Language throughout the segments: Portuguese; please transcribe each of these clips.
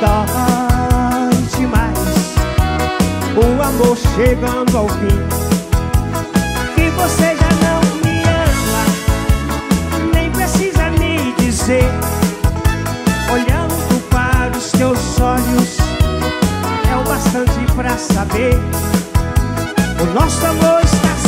Dói demais o amor chegando ao fim. Que você já não me ama nem precisa me dizer. Olhando para os teus olhos, é o bastante pra saber. O nosso amor está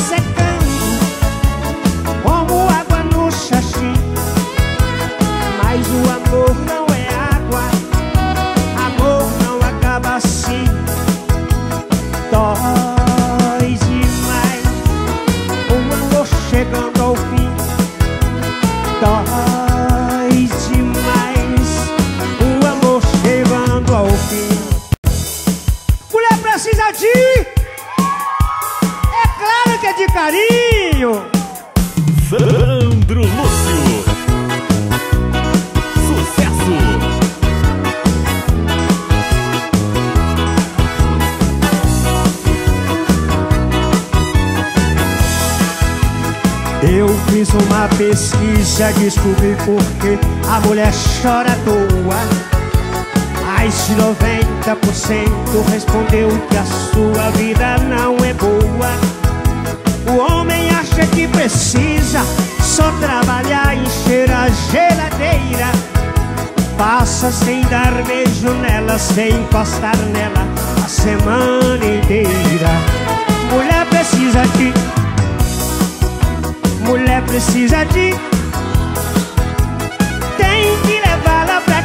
pesquisa, descobri por que a mulher chora à toa. Mais de 90% respondeu que a sua vida não é boa. O homem acha que precisa só trabalhar, encher a geladeira. Passa sem dar beijo nela, sem encostar nela a semana inteira. Mulher precisa de Mulher precisa de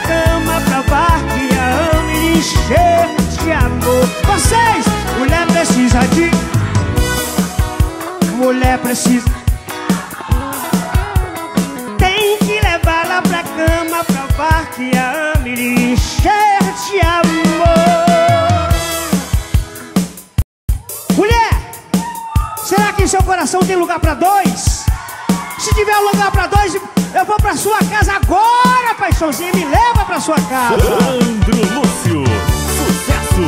cama Provar que a ama e encher de amor. Vocês, mulher precisa de Mulher precisa. Tem que levá-la pra cama Provar que a ama e encher de amor. Mulher, será que em seu coração tem lugar pra dois? Se tiver lugar pra dois, eu vou pra sua casa agora, paixãozinha. Me leva pra sua casa. Sandro Lúcio, sucesso!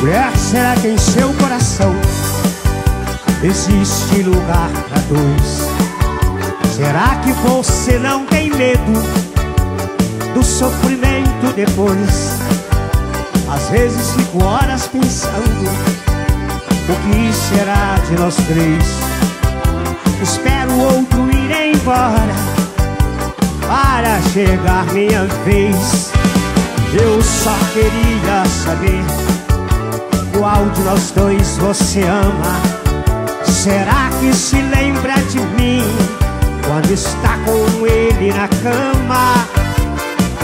Mulher, será que em seu coração existe lugar pra dois? Será que você não tem medo do sofrimento depois? Às vezes fico horas pensando o que será de nós três. Espero outro ir embora para chegar minha vez. Eu só queria saber qual de nós dois você ama. Será que se lembra de mim quando está com ele na cama?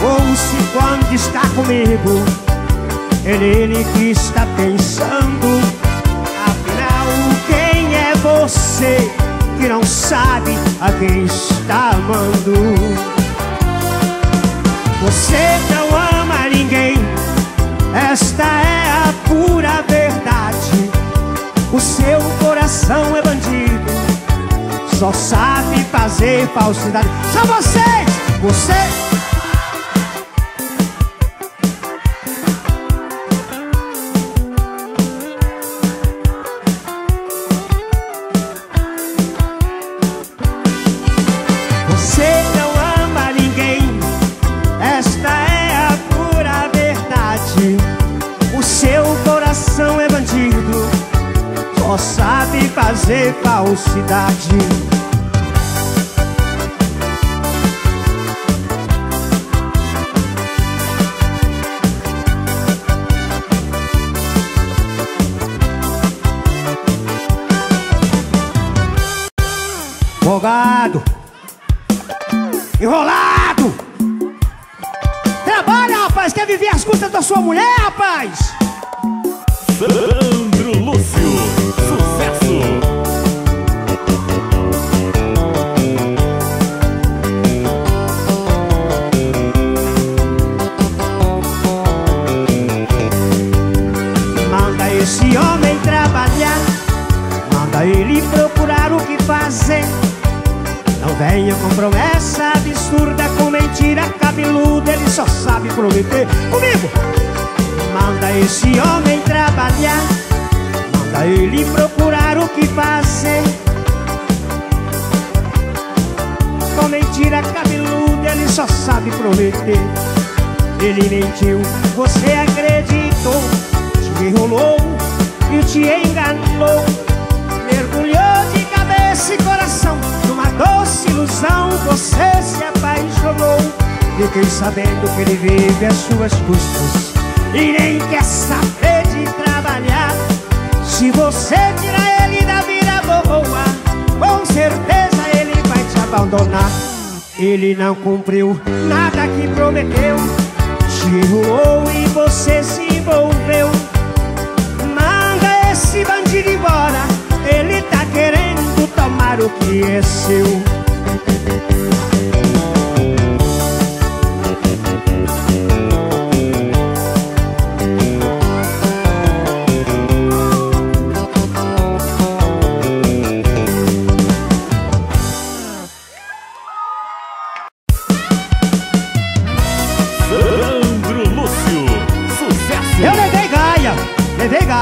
Ou se quando está comigo é nele que está pensando? Afinal, quem é você que não sabe a quem está amando? Você não ama ninguém, esta é a pura verdade. O seu coração é bandido, só sabe fazer falsidade. São vocês, você.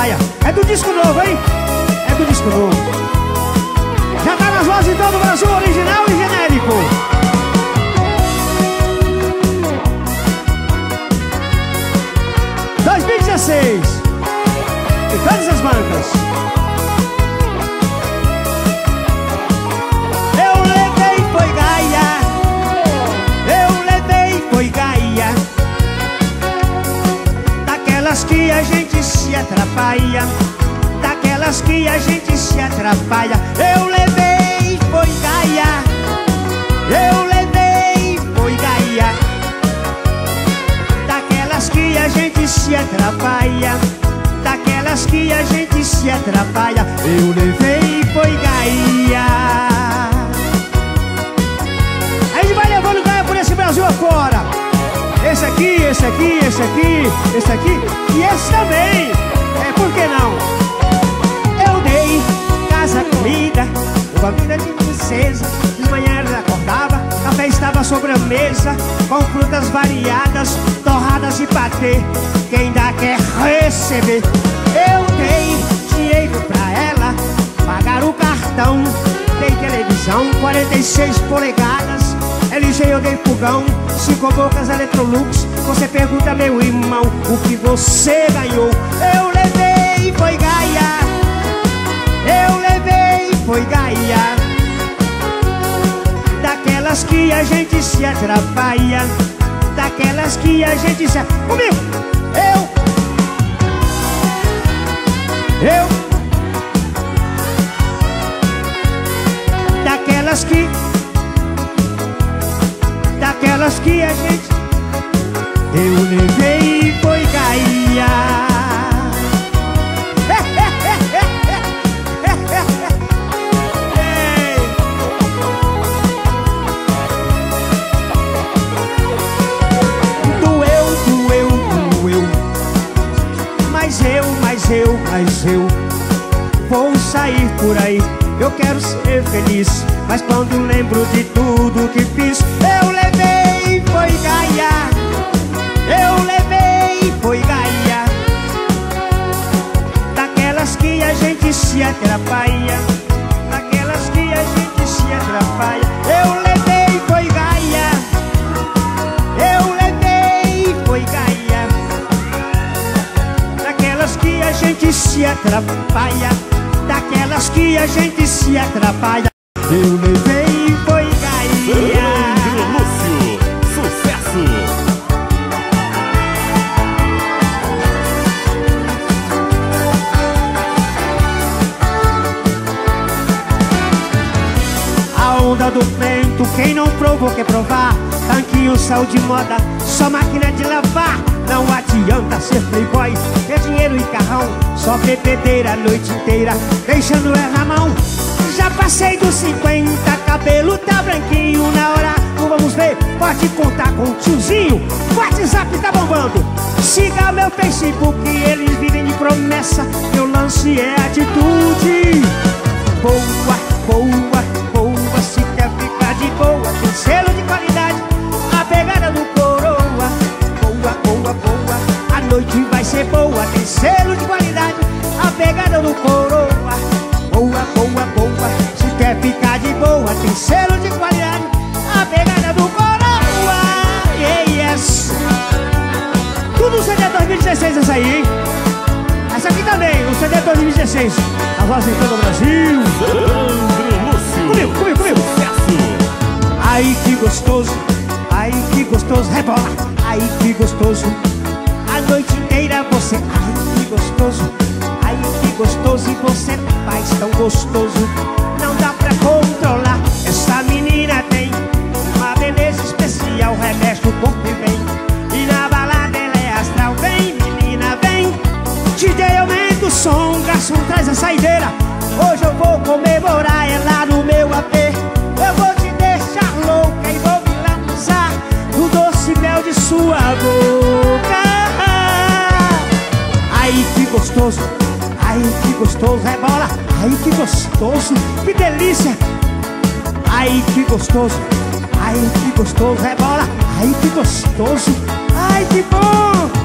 Gaia. É do disco novo, hein? É do disco novo. Já tá nas vozes então do Brasil original e genérico. ...2016 E todas as bancas Eu levei foi Gaia Eu levei foi Gaia Daquelas que a gente se atrapalha Daquelas que a gente se atrapalha. Eu levei, foi Gaia. Eu levei, foi Gaia. Daquelas que a gente se atrapalha Daquelas que a gente se atrapalha. Eu levei, foi Gaia. A gente vai levando Gaia por esse Brasil afora esse aqui, esse aqui, esse aqui, esse aqui e esse também. É, por que não? Eu dei casa, comida, uma vida de princesa. De manhã ela acordava, café estava sobre a mesa, com frutas variadas, torradas e patê. Quem dá quer receber. Eu dei dinheiro pra ela, pagar o cartão. Dei televisão, 46 polegadas. LG eu dei fogão, cinco bocas Electrolux Você pergunta meu irmão, o que você ganhou? Eu levei, foi Gaia Eu levei, foi Gaia Daquelas que a gente se atrapalha Daquelas que a gente se... Comigo! Eu Eu Daquelas que que a gente eu levei e foi doeu. Mas eu, mas eu, mas eu vou sair por aí. Eu quero ser feliz, mas quando essa aí, hein? Essa aqui também, o CD 2016 A voz em todo o Brasil. Sandro Lúcio, Comigo, comigo, comigo. sucesso! Ai que gostoso, ai que gostoso, rebola, ai que gostoso. A noite inteira você, ai que gostoso, ai que gostoso. E você faz tão gostoso. Não dá pra controlar, essa menina tem uma beleza especial, reveste o corpo e som, garçom traz a saideira. Hoje eu vou comemorar ela no meu AP. Eu vou te deixar louca e vou me lambuzar no doce mel de sua boca. Ai que gostoso, ai que gostoso, rebola, ai que gostoso, que delícia. Ai que gostoso, ai que gostoso, rebola, ai que gostoso, ai que bom.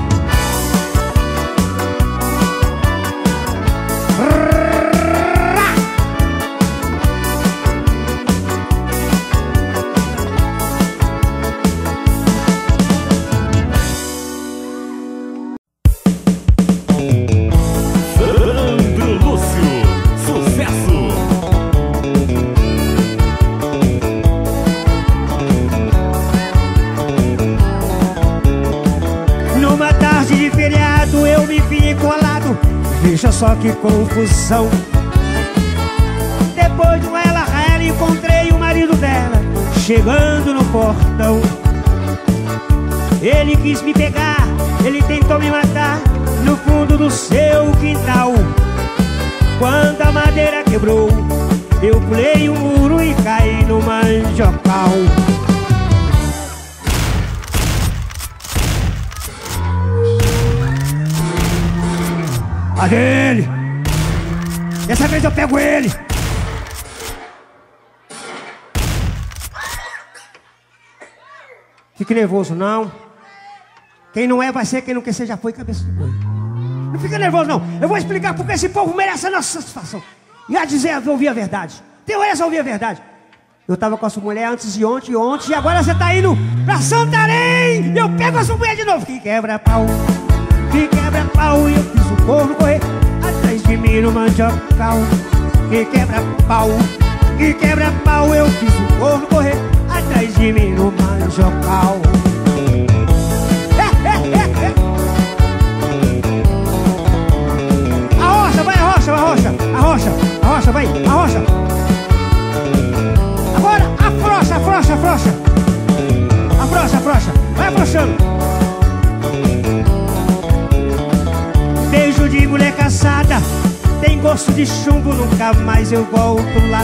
Só que confusão. Depois do ela ela encontrei o marido dela Chegando no portão. Ele quis me pegar, ele tentou me matar No fundo do seu quintal. Quando a madeira quebrou Eu pulei o muro e caí no manjocal A dele! Dessa vez eu pego ele! Fique nervoso, não. Quem não é vai ser, quem não quer ser já foi cabeça de boi. Não fica nervoso, não. Eu vou explicar porque esse povo merece a nossa satisfação. E a dizer, ouvir a verdade. Teu essa ouvir a verdade. Eu tava com a sua mulher antes de ontem, ontem, e agora você tá indo pra Santarém! Eu pego a sua mulher de novo. Que quebra pau, que quebra pau, e eu fiz o corno correr atrás de mim no mandiocal. Que quebra pau, que quebra pau, eu fiz o corno correr atrás de mim no mandiocal. A rocha, vai a rocha, a rocha, a rocha, a rocha, vai, a rocha. Agora, afrouxa, afrouxa, afrouxa. Afrouxa, afrouxa. Vai afrouxando. Beijo de mulher caçada. Tem gosto de chumbo, nunca mais eu volto lá.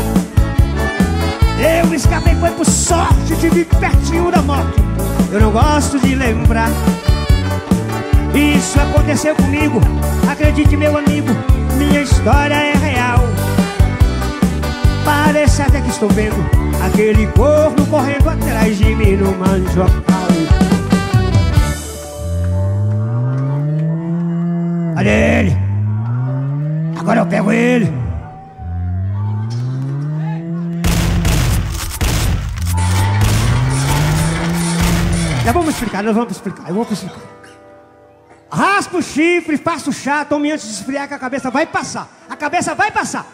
Eu escapei, foi por sorte, tive pertinho da morte. Eu não gosto de lembrar. Isso aconteceu comigo, acredite, meu amigo, minha história é real. Parece até que estou vendo aquele corno correndo atrás de mim no manjocal. Olha ele! Agora eu pego ele! Já vamos explicar, nós vamos explicar, eu vou explicar. Raspa o chifre, passa o chá, tome antes de esfriar que a cabeça vai passar. A cabeça vai passar.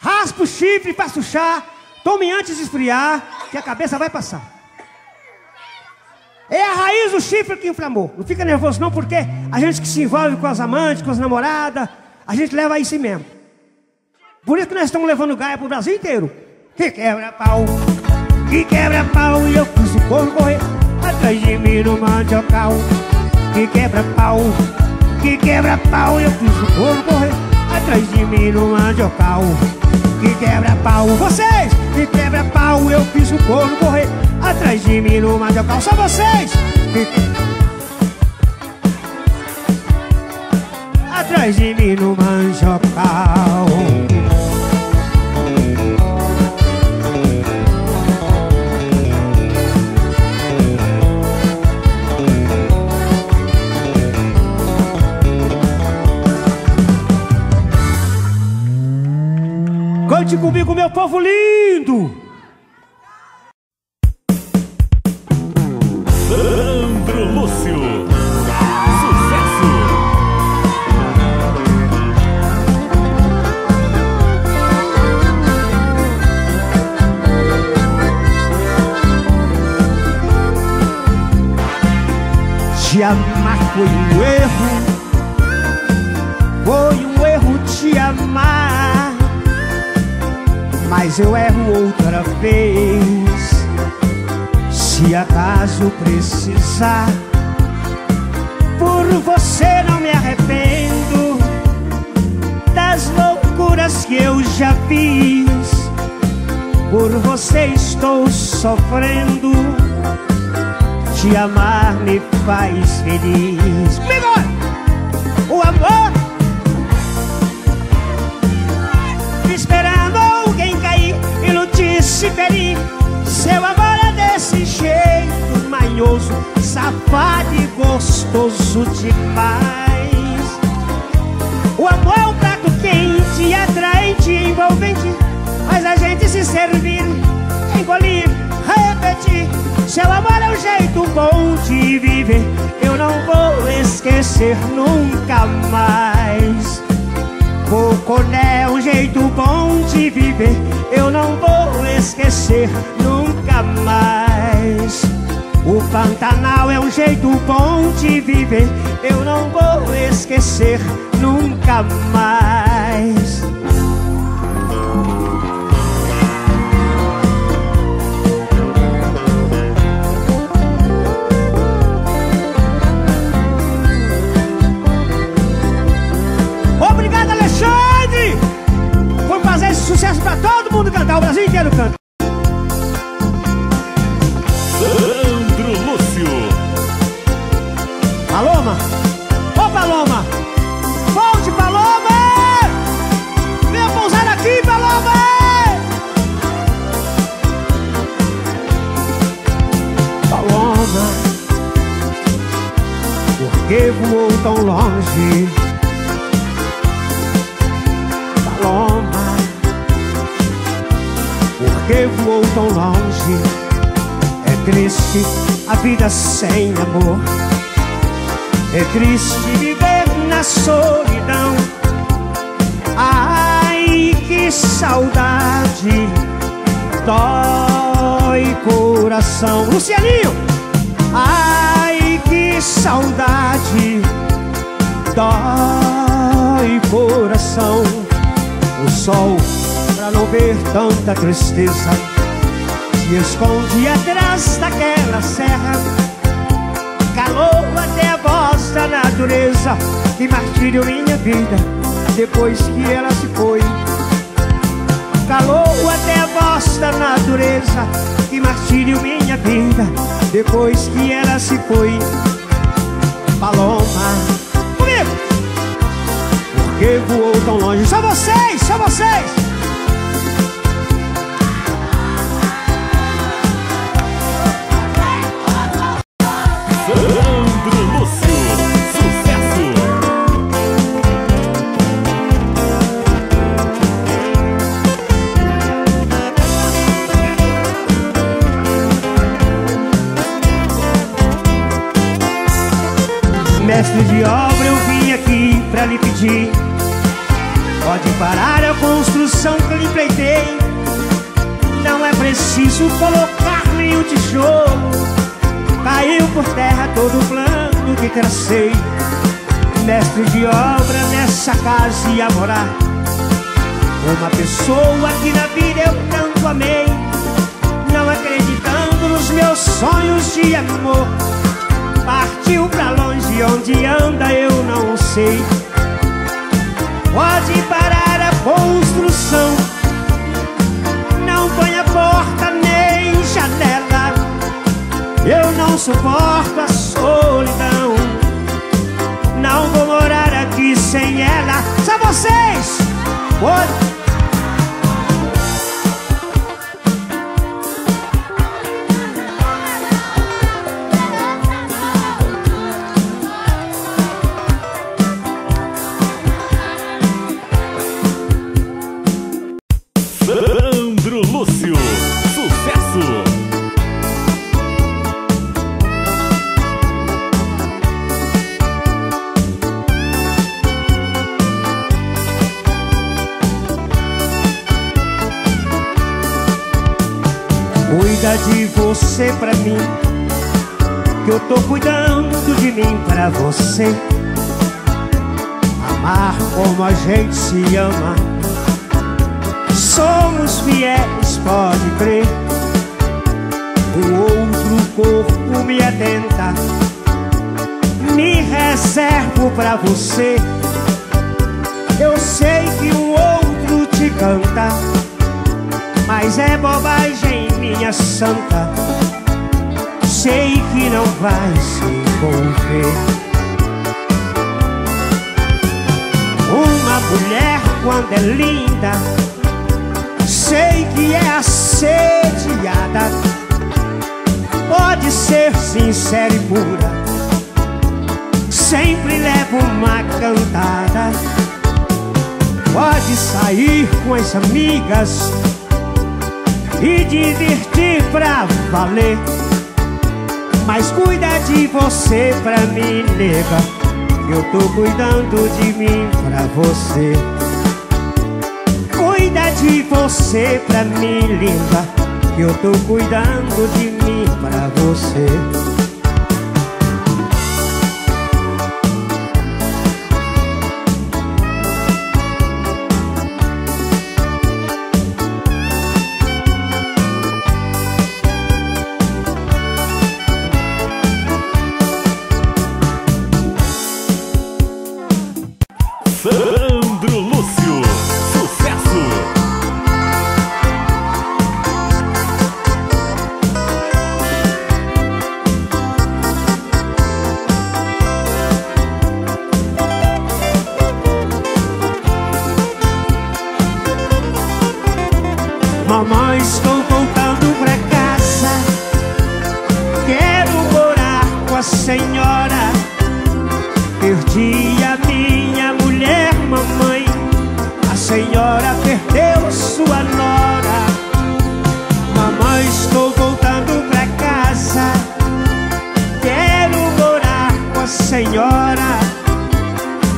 Raspa o chifre, passa o chá, tome antes de esfriar que a cabeça vai passar. É a raiz do chifre que inflamou. Não fica nervoso não, porque a gente que se envolve com as amantes, com as namoradas, a gente leva isso mesmo. Por isso que nós estamos levando gaia pro Brasil inteiro. Que quebra pau, que quebra pau e eu fiz o corpo correr atrás de mim no mandiocal que quebra pau, que quebra pau, eu fiz o corpo correr atrás de mim no mandiocal. Que quebra pau, vocês, que quebra pau, eu fiz o corpo correr atrás de mim no mandiocal. Só vocês, atrás de mim no mandiocal. Cante comigo, meu povo lindo! Te amar foi um erro. Foi um erro te amar. Mas eu erro outra vez. Se acaso precisar Por você não me arrependo Das loucuras que eu já fiz. Por você estou sofrendo te amar me faz feliz. Comigo! O amor Esperando alguém cair Iludir, se ferir Seu amor é desse jeito Manhoso, safado e gostoso demais O amor é um prato quente Atraente, envolvente Faz a gente se servir Engolir, repetir seu amor é um jeito bom de viver. Eu não vou esquecer nunca mais. Coconé é um jeito bom de viver. Eu não vou esquecer nunca mais. O Pantanal é um jeito bom de viver. Eu não vou esquecer nunca mais pra todo mundo cantar, o Brasil inteiro canta. Sandro Lúcio. Paloma! Ô Paloma! Volte, Paloma! Venha pousar aqui, Paloma! Paloma! Por que voou tão longe? Tão longe? É triste a vida sem amor. É triste viver na solidão. Ai, que saudade. Dói coração. Lucianinho! Ai, que saudade. Dói coração. O sol, pra não ver tanta tristeza, se esconde atrás daquela serra. Calou até a voz da natureza, que martírio minha vida, depois que ela se foi. Calou até a voz da natureza, que martírio minha vida, depois que ela se foi. Paloma, comigo! que voou tão longe. Só vocês, só vocês. mestre de obra, eu vim aqui pra lhe pedir. Pode parar a construção que eu lhe pleitei Não é preciso colocar nenhum tijolo. Caiu por terra todo o plano que tracei. Mestre de obra, nessa casa ia morar. Uma pessoa que na vida eu tanto amei. Não acreditando nos meus sonhos de amor. Partiu pra longe onde anda eu não sei. Pode parar a construção. Não ponha porta nem janela. Eu não suporto a solidão. Não vou morar aqui sem ela. Só vocês! Pode de você pra mim. Que eu tô cuidando de mim pra você. Amar como a gente se ama. Somos fiéis, pode crer. O outro corpo me atenta. Me reservo pra você. Eu sei que o outro te canta. Mas é bobagem minha santa. Sei que não vai se envolver Uma mulher quando é linda Sei que é assediada. Pode ser sincera e pura. Sempre leva uma cantada. Pode sair com as amigas e divertir pra valer. Mas cuida de você pra nega. Que eu tô cuidando de mim pra você. Cuida de você pra linda. Que eu tô cuidando de mim pra você. Nossa Senhora, perdi a minha mulher, mamãe. A senhora perdeu sua nora. Mamãe, estou voltando pra casa. Quero morar com a senhora.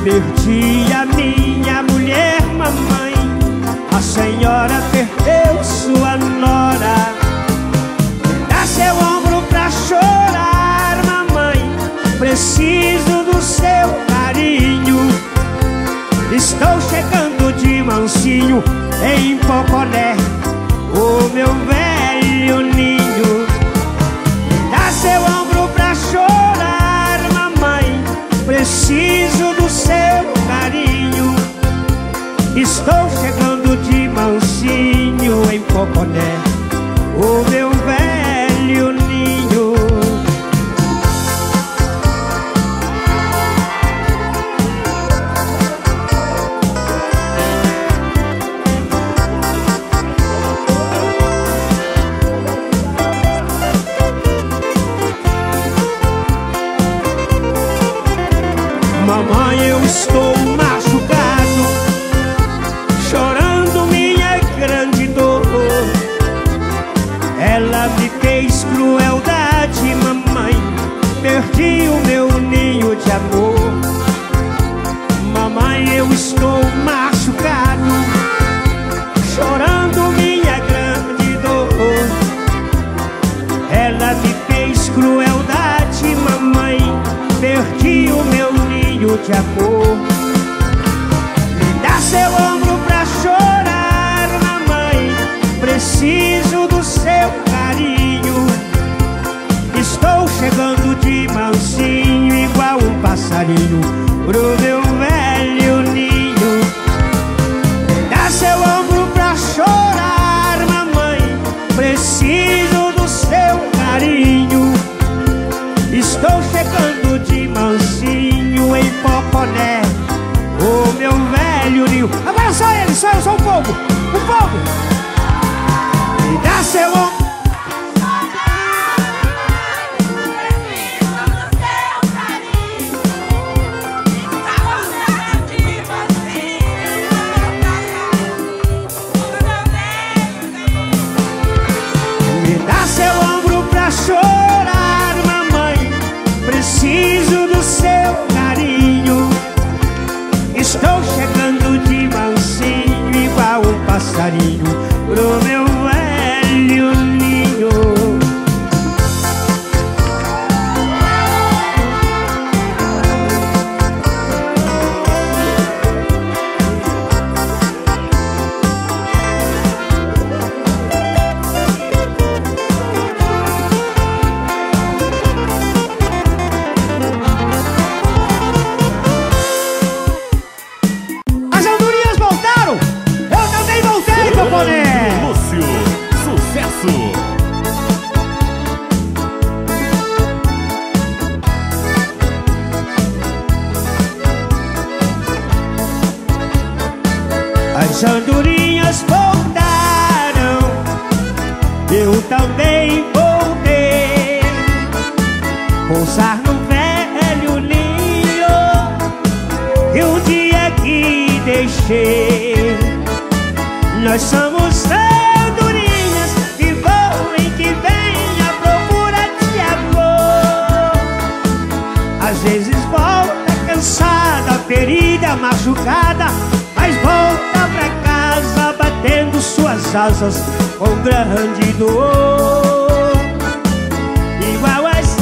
Perdi a minha mulher, mamãe. A senhora perdeu sua nora. Nasceu a Coné, o meu velho ninho. Dá seu ombro pra chorar, mamãe, preciso do seu carinho. Estou chegando de mansinho em Coconé, o meu velho You. Ferida, machucada, mas volta pra casa batendo suas asas com grande dor. Igual as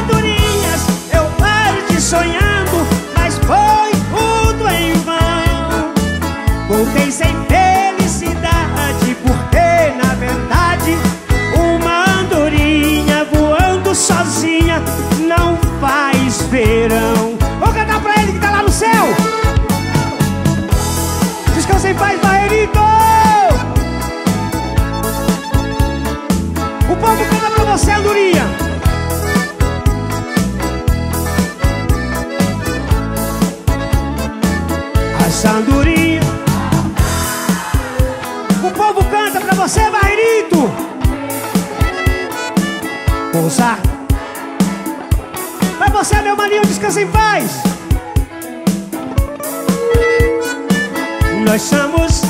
andorinhas, eu parti sonhando, mas foi tudo em vão. Voltei sem felicidade, porque na verdade uma andorinha voando sozinha andorinha. As andorinhas. O povo canta pra você, Barreirito. Pousar. Pra você, meu maninho, descansa em paz. Nós somos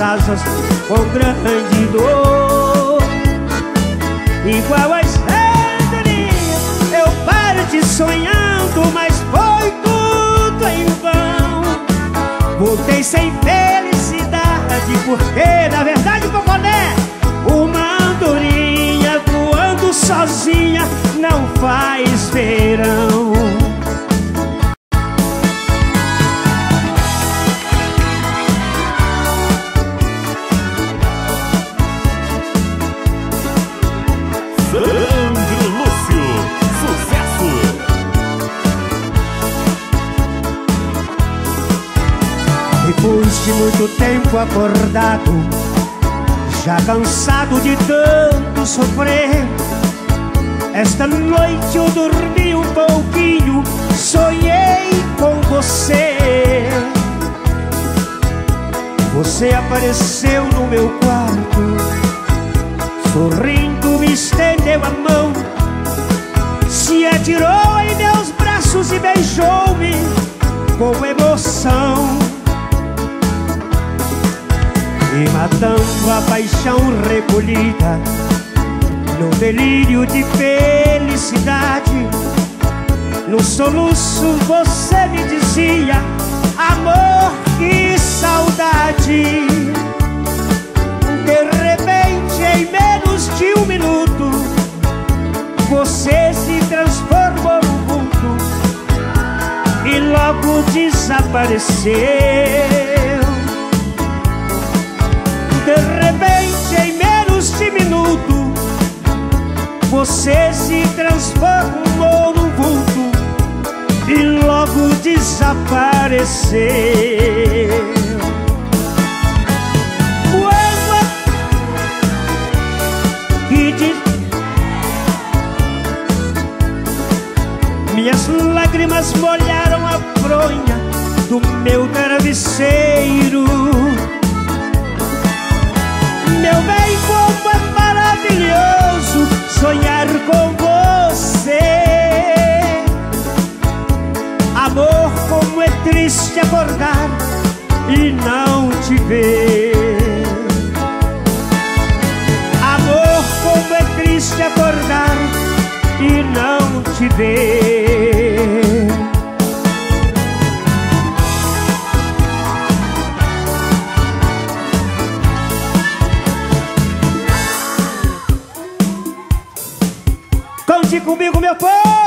asas com grande dor. Igual as andorinhas, eu parti sonhando, mas foi tudo em vão. Voltei sem felicidade, porque na verdade, Poconé, uma andorinha voando sozinha não faz verão. Depois de muito tempo acordado, já cansado de tanto sofrer, esta noite eu dormi um pouquinho, sonhei com você. Você apareceu no meu quarto, sorrindo me estendeu a mão, se atirou em meus braços e beijou-me com emoção. E matando a paixão recolhida No delírio de felicidade. No soluço você me dizia Amor, que saudade. De repente, em menos de um minuto Você se transformou num vulto E logo desapareceu você se transformou num vulto e logo desapareceu. Minhas lágrimas molharam acordar e não te ver. Amor, como é triste acordar e não te ver. Conte comigo, meu povo.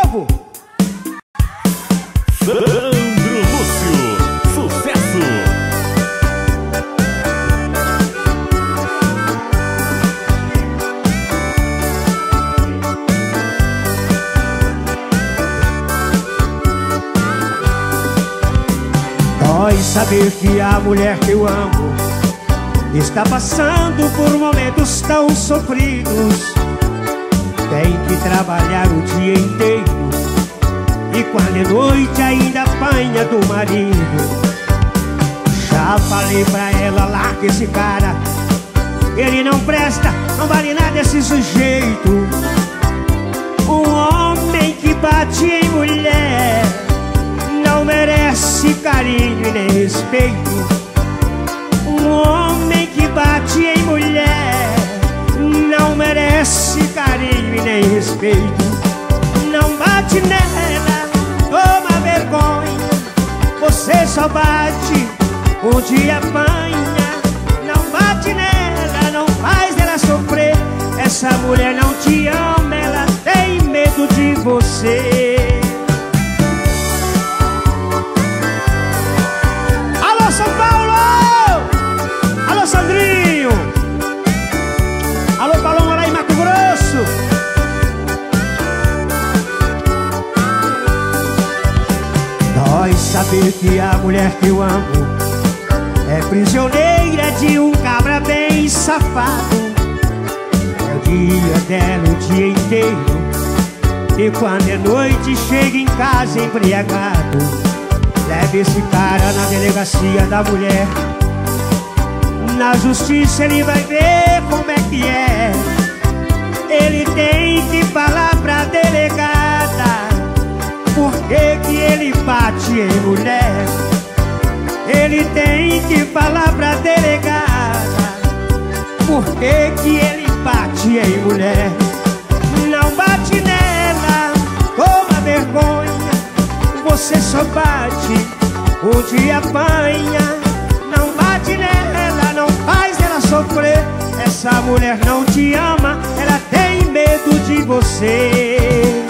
Saber que a mulher que eu amo Está passando por momentos tão sofridos. Tem que trabalhar o dia inteiro E quando é noite ainda apanha do marido. Já falei pra ela, larga esse cara. Ele não presta, não vale nada esse sujeito. Um homem que bate em mulher não merece carinho e nem respeito. Um homem que bate em mulher não merece carinho e nem respeito. Não bate nela, toma vergonha. Você só bate onde apanha. Não bate nela, não faz ela sofrer. Essa mulher não te ama, ela tem medo de você. Saber que a mulher que eu amo É prisioneira de um cabra bem safado. É o dia dela o dia inteiro E quando é noite chega em casa embriagado. Leve esse cara na delegacia da mulher. Na justiça ele vai ver como é que é em mulher. Ele tem que falar pra delegada. Por que que ele bate em mulher? Não bate nela, toma vergonha. Você só bate onde apanha. Não bate nela, não faz ela sofrer. Essa mulher não te ama, ela tem medo de você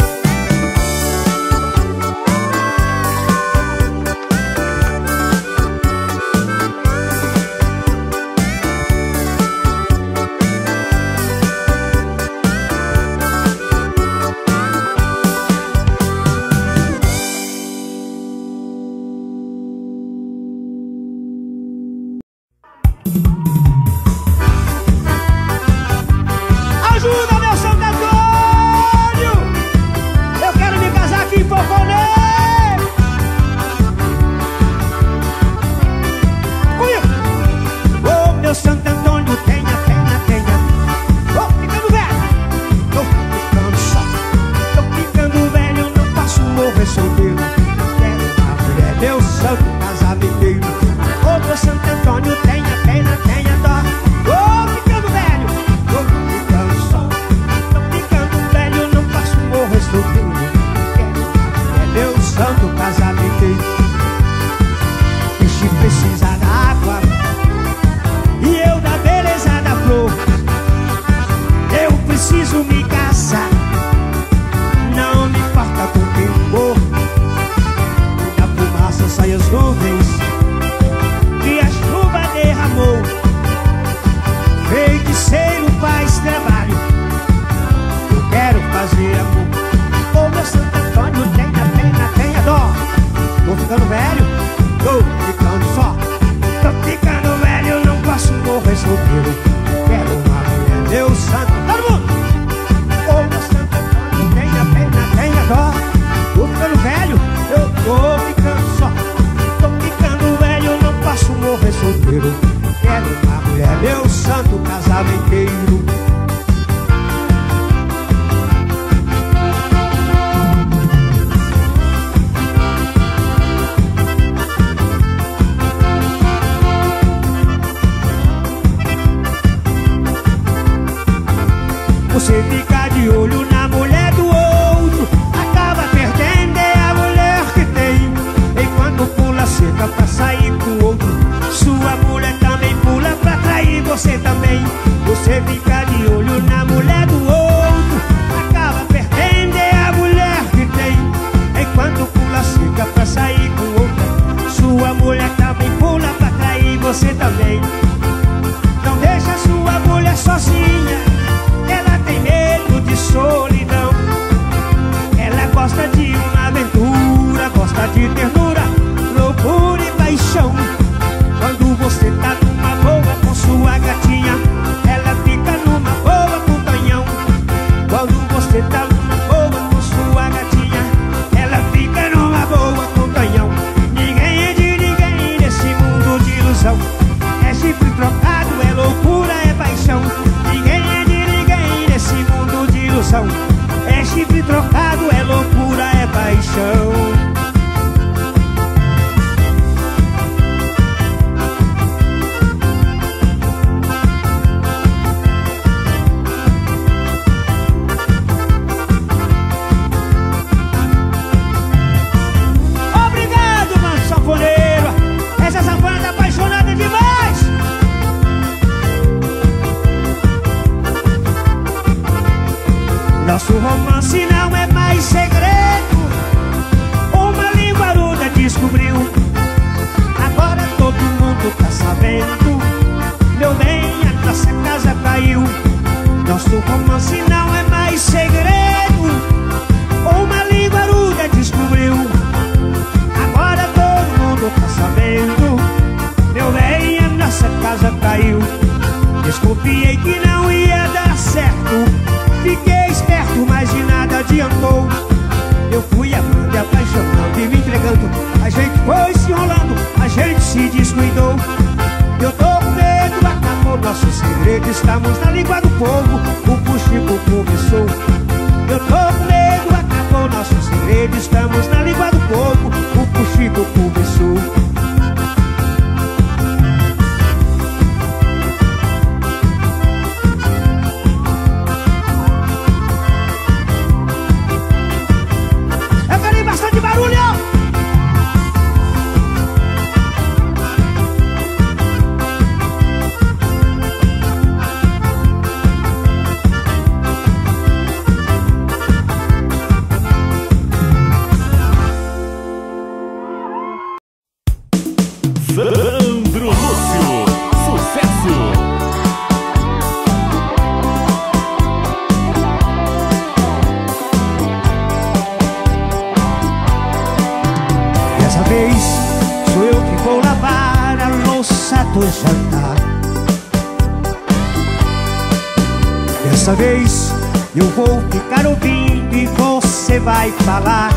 falar.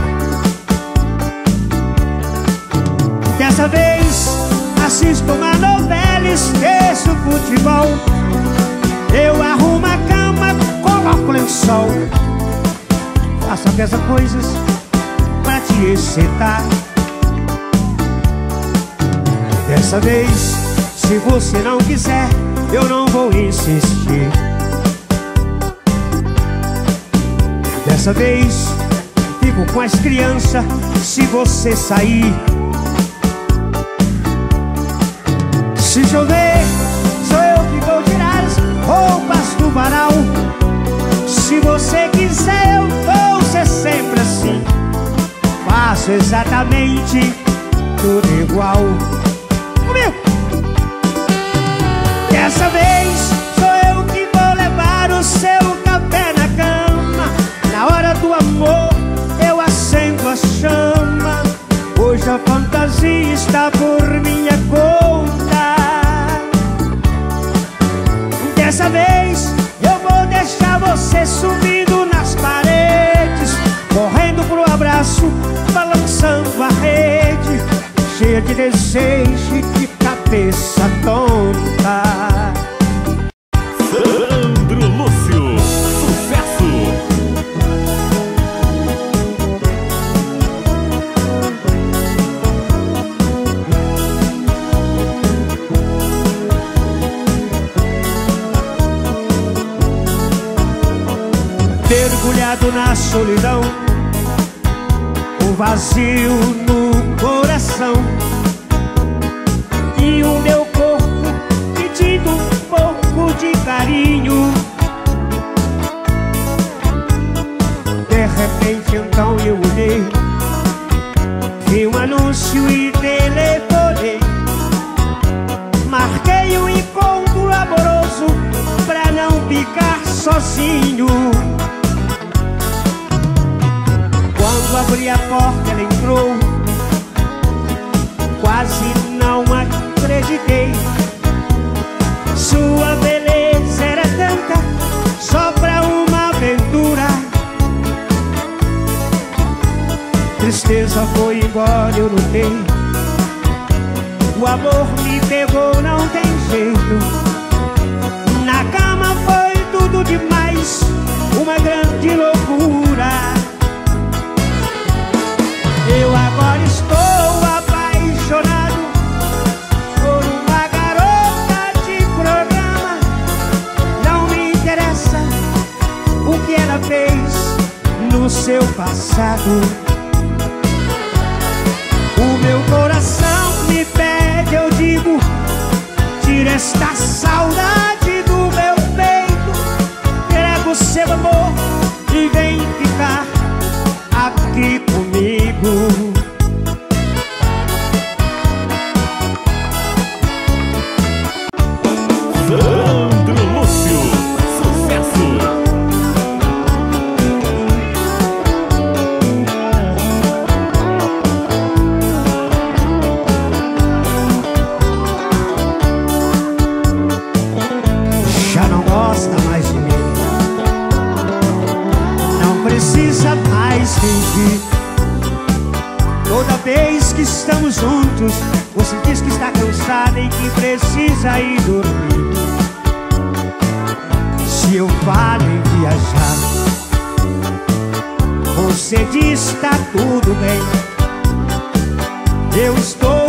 Dessa vez assisto uma novela, esqueço o futebol. Eu arrumo a cama, coloco o lençol. Faço dessas coisas pra te excitar. Dessa vez, se você não quiser, eu não vou insistir. Dessa vez fico com as crianças se você sair. Se chover, sou eu que tirar roupas do varal. Se você quiser, eu vou ser sempre assim. Faço exatamente tudo igual. Comigo! Dessa vez Que desejo e cabeça tonta. Sandro Lúcio, sucesso. Mergulhado na solidão, o vazio no coração. je lui. Marquei um encontro laboroso pra não ficar sozinho. Quando abri a porta, ela entrou. Quase não acreditei. Sua Tristeza foi embora, eu notei. O amor me pegou, não tem jeito. Na cama foi tudo demais, uma grande loucura. Eu agora estou apaixonado por uma garota de programa. Não me interessa o que ela fez no seu passado. Meu coração me pede, eu digo, tira esta saudade do meu peito, entrega o seu amor? E vem ficar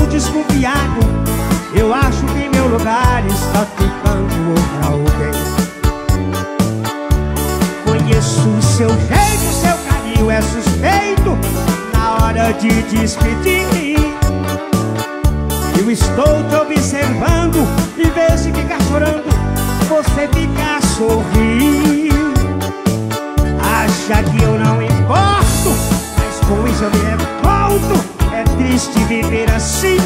desconfiado, eu acho que meu lugar está ficando pra alguém. Conheço o seu jeito, seu carinho é suspeito na hora de despedir. Eu estou te observando, em vez de ficar chorando, você fica a sorrir. Acha que eu não importo, mas com isso eu me revolto. Triste viver assim.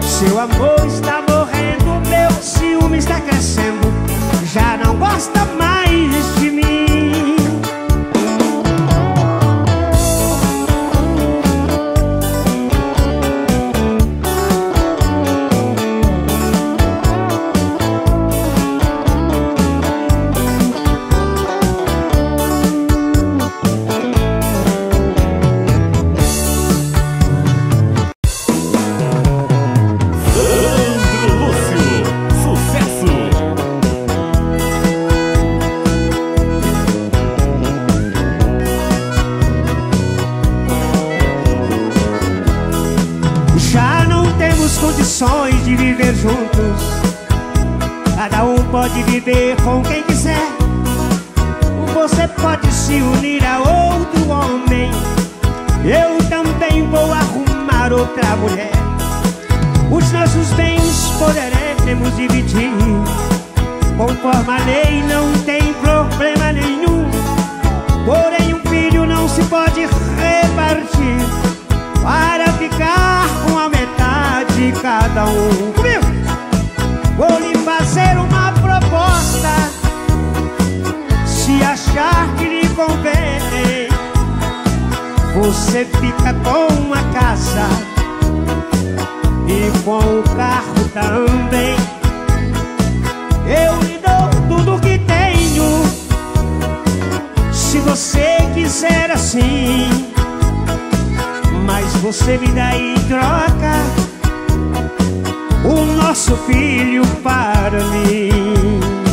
Seu amor está morrendo, meu ciúme está crescendo. Já não gosta mais de mim. Condições de viver juntos. Cada um pode viver com quem quiser. Você pode se unir a outro homem. Eu também vou arrumar outra mulher. Os nossos bens poderemos dividir. Conforme a lei, não tem problema nenhum. Porém, um filho não se pode repartir para ficar com a cada um. Comigo! Vou lhe fazer uma proposta. Se achar que lhe convém, você fica com a casa e com o carro também. Eu lhe dou tudo que tenho. Se você quiser assim, mas você me dá em troca o nosso filho para mim.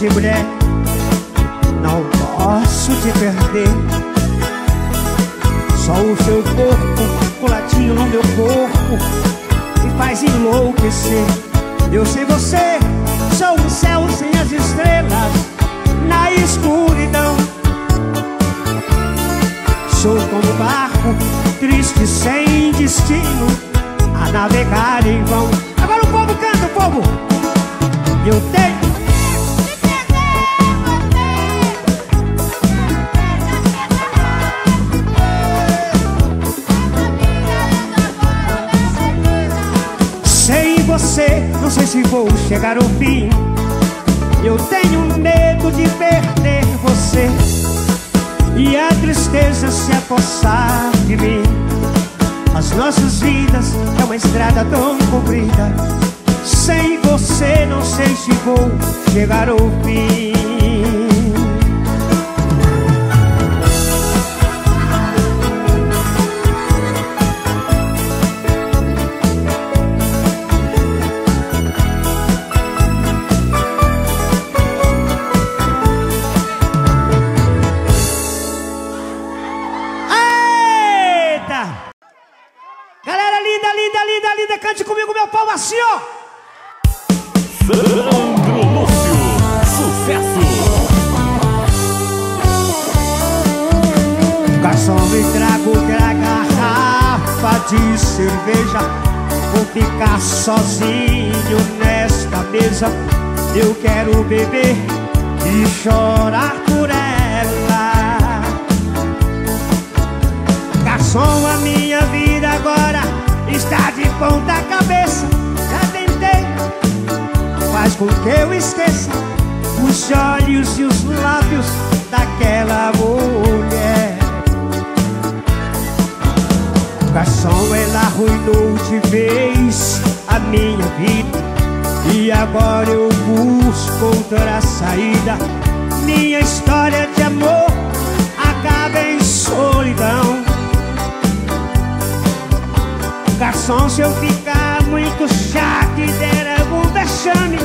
Caprichos de mulher chegar Garçom, a minha vida agora está de ponta cabeça. Já tentei, faz com que eu esqueça os olhos e os lábios daquela mulher. Garçom, ela arruinou de vez a minha vida. E agora eu busco outra saída. Minha história de amor acaba em solidão. Se eu ficar muito chato e der algum vexame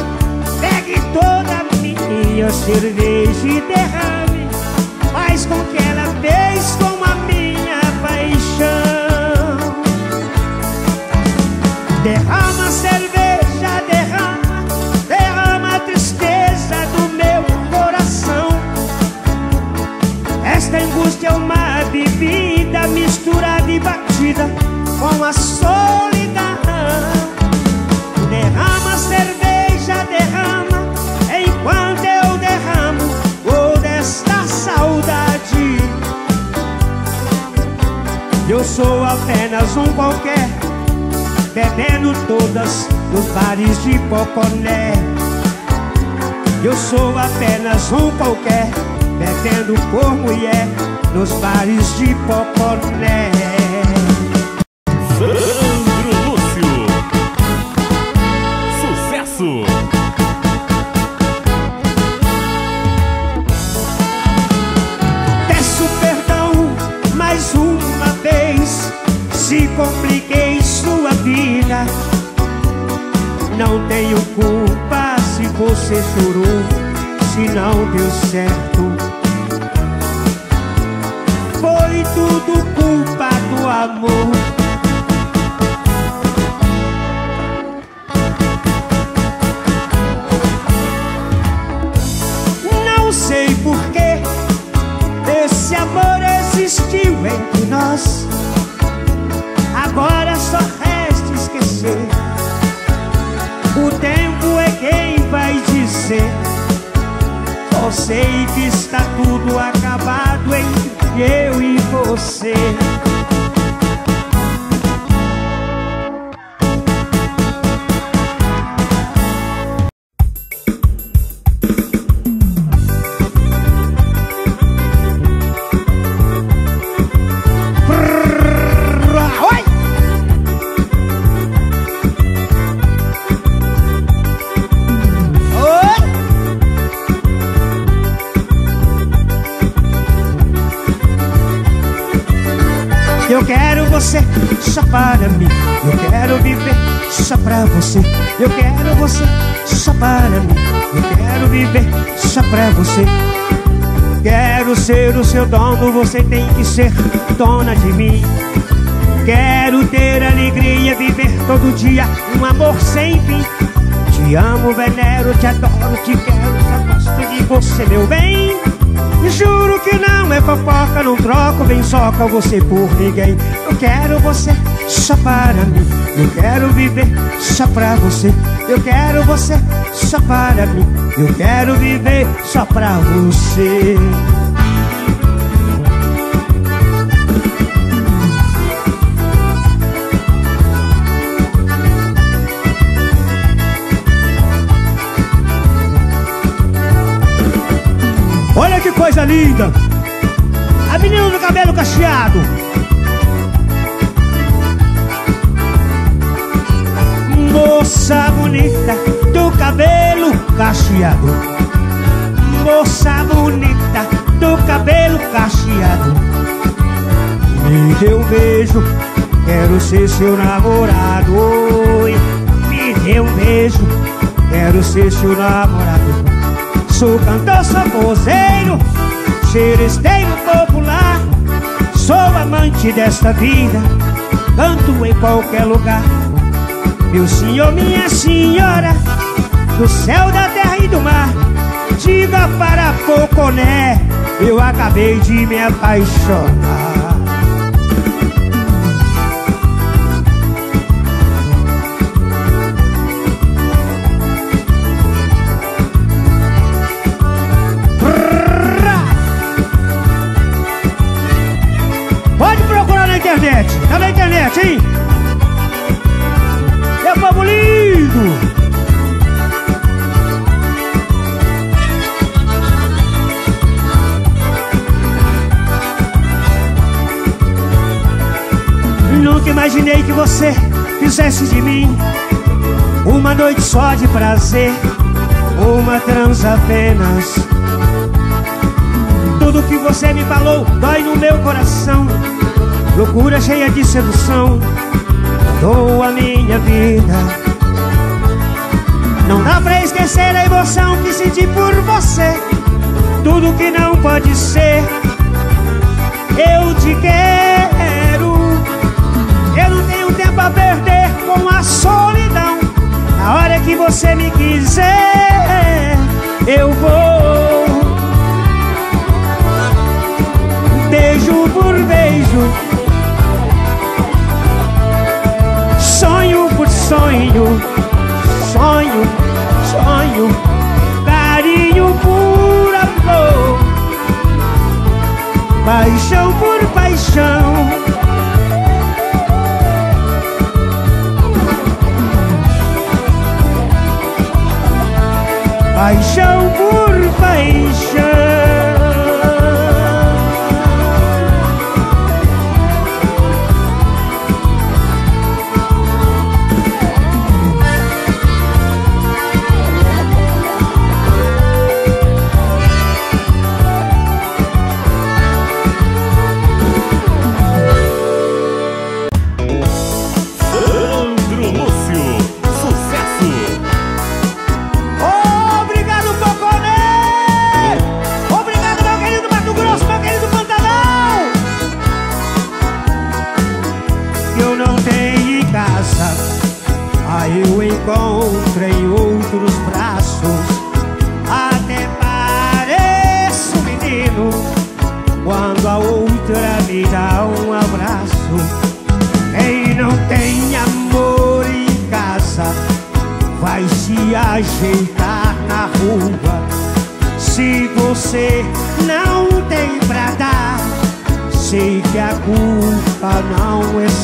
Pegue toda minha cerveja e derrame. Faz com que ela fez com a minha paixão. Derrama cerveja, derrama Derrama a tristeza do meu coração. Esta angústia é uma bebida misturada e batida com a solidão. Derrama cerveja, derrama, enquanto eu derramo ou desta saudade. Eu sou apenas um qualquer, bebendo todas nos bares de Poconé. Eu sou apenas um qualquer, bebendo por mulher nos bares de Poconé. Tenho culpa se você chorou Se não deu certo seu dono, você tem que ser dona de mim. Quero ter alegria, viver todo dia um amor sem fim. Te amo, venero, te adoro, te quero, só gosto de você, meu bem. Juro que não é fofoca, não troco bem soca você por ninguém. Eu quero você só para mim. Eu quero viver só pra você. Eu quero você só para mim. Eu quero viver só pra você. Coisa linda! A menina do cabelo cacheado. Moça bonita do cabelo cacheado. Moça bonita do cabelo cacheado. Me dê um beijo, quero ser seu namorado. Oi, me dê um beijo, quero ser seu namorado. Sou cantor, sou vozeiro, seresteiro popular Sou amante desta vida, canto em qualquer lugar. Meu senhor, minha senhora, do céu, da terra e do mar Diga para Poconé, eu acabei de me apaixonar tá na internet, hein? É povo lindo! Nunca imaginei que você fizesse de mim Uma noite só de prazer Uma transa apenas Tudo que você me falou dói no meu coração Loucura cheia de sedução. Dou a minha vida. Não dá pra esquecer a emoção que senti por você. Tudo que não pode ser. Eu te quero. Eu não tenho tempo a perder com a solidão. Na hora que você me quiser Eu vou. Beijo por beijo sonho, sonho, sonho, carinho por amor, paixão por paixão. Paixão por paixão.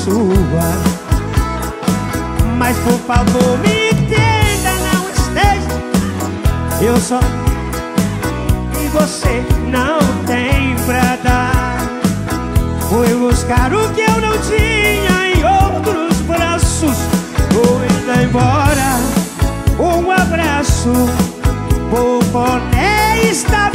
Sua. Mas por favor me entenda, não esteja. Eu só e você não tem pra dar. Fui buscar o que eu não tinha em outros braços. Vou indo embora, um abraço. O boné está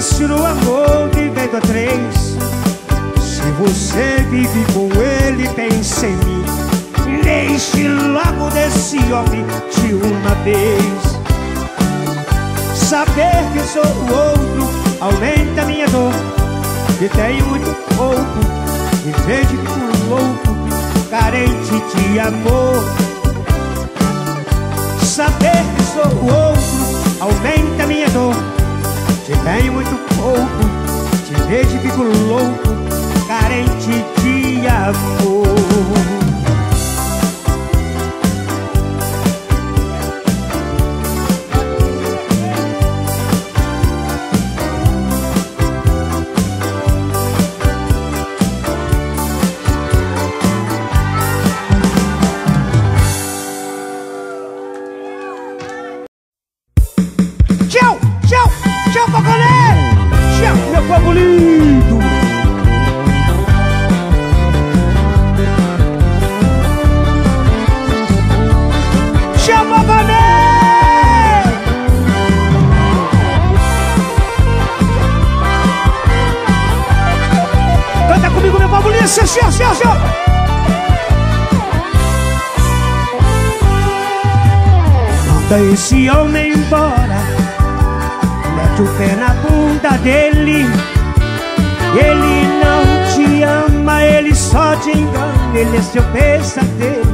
Um sócio no amor, vivendo a três. Se você vive com ele, pense em mim. Deixe logo desse homem de uma vez. Saber que sou o outro aumenta minha dor. Que tenho muito pouco e vejo por louco Carente de amor. Saber que sou o outro aumenta minha dor Que tenho muito pouco Te vejo e fico louco Carente de amor seu pesadelo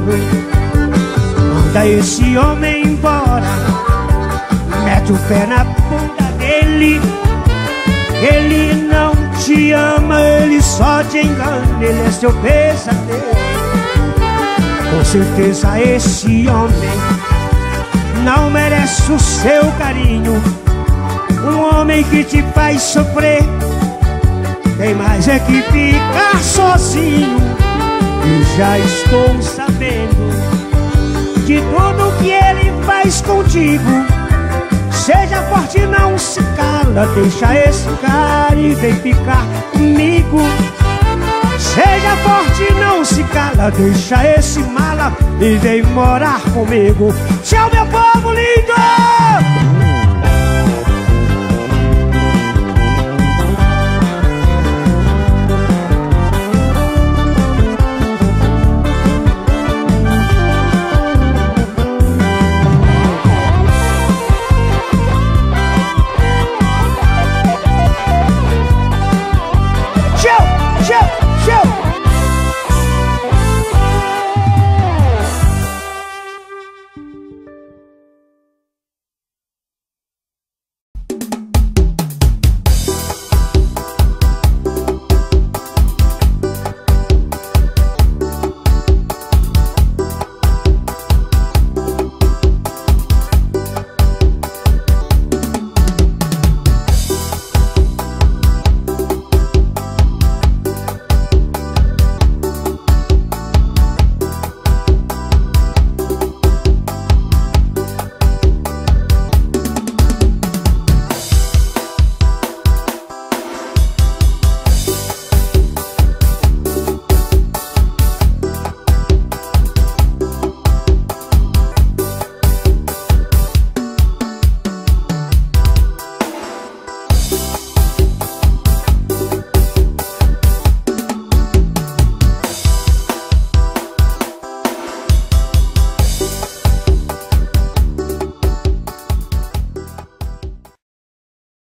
Manda esse homem embora. Mete o pé na bunda dele. Ele não te ama, ele só te engana. Ele é seu pesadelo. Com certeza esse homem não merece o seu carinho. Um homem que te faz sofrer. Tem mais é que ficar sozinho. Já estou sabendo de tudo que ele faz contigo. Seja forte, não se cala, deixa esse cara e vem ficar comigo. Seja forte, não se cala, deixa esse mala e vem morar comigo. Tchau, meu povo lindo!